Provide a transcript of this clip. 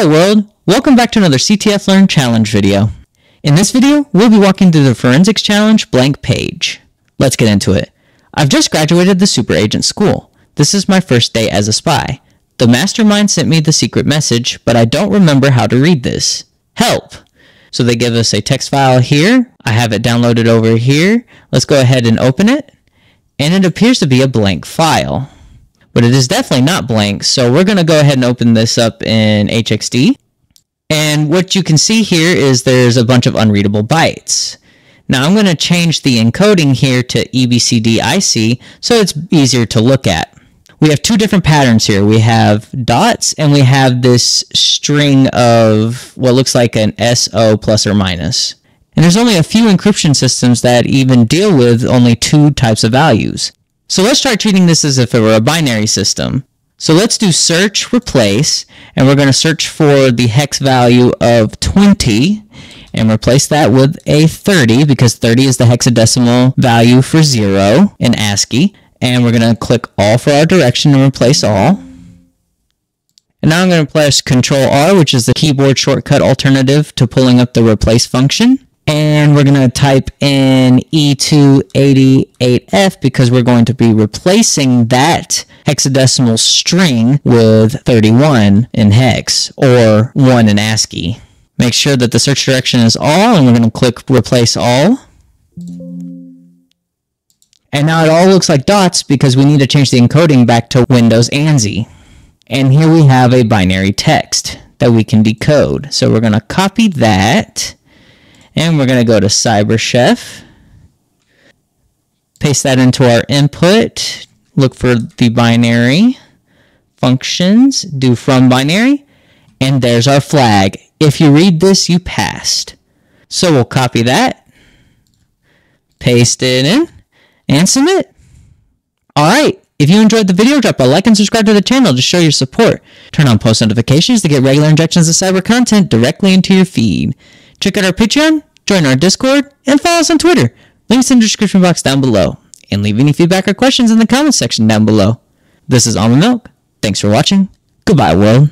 Hello world, welcome back to another CTF Learn Challenge video. In this video, we'll be walking through the Forensics Challenge blank page. Let's get into it. I've just graduated the Super Agent School. This is my first day as a spy. The mastermind sent me the secret message, but I don't remember how to read this. Help! So they give us a text file here. I have it downloaded over here. Let's go ahead and open it. And it appears to be a blank file but it is definitely not blank. So we're going to go ahead and open this up in HXD. And what you can see here is there's a bunch of unreadable bytes. Now I'm going to change the encoding here to EBCDIC so it's easier to look at. We have two different patterns here. We have dots and we have this string of what looks like an SO plus or minus. And there's only a few encryption systems that even deal with only two types of values. So let's start treating this as if it were a binary system. So let's do search replace, and we're going to search for the hex value of 20 and replace that with a 30 because 30 is the hexadecimal value for 0 in ASCII. And we're going to click all for our direction and replace all. And now I'm going to press Control R, which is the keyboard shortcut alternative to pulling up the replace function and we're going to type in E288F because we're going to be replacing that hexadecimal string with 31 in hex or 1 in ASCII. Make sure that the search direction is all and we're going to click replace all. And now it all looks like dots because we need to change the encoding back to Windows ANSI. And here we have a binary text that we can decode. So we're going to copy that and we're going to go to CyberChef. Paste that into our input. Look for the binary functions. Do from binary. And there's our flag. If you read this, you passed. So we'll copy that. Paste it in. And submit. Alright. If you enjoyed the video, drop a like and subscribe to the channel to show your support. Turn on post notifications to get regular injections of cyber content directly into your feed. Check out our Patreon, join our Discord, and follow us on Twitter. Links in the description box down below. And leave any feedback or questions in the comments section down below. This is Almond Milk. Thanks for watching. Goodbye, world.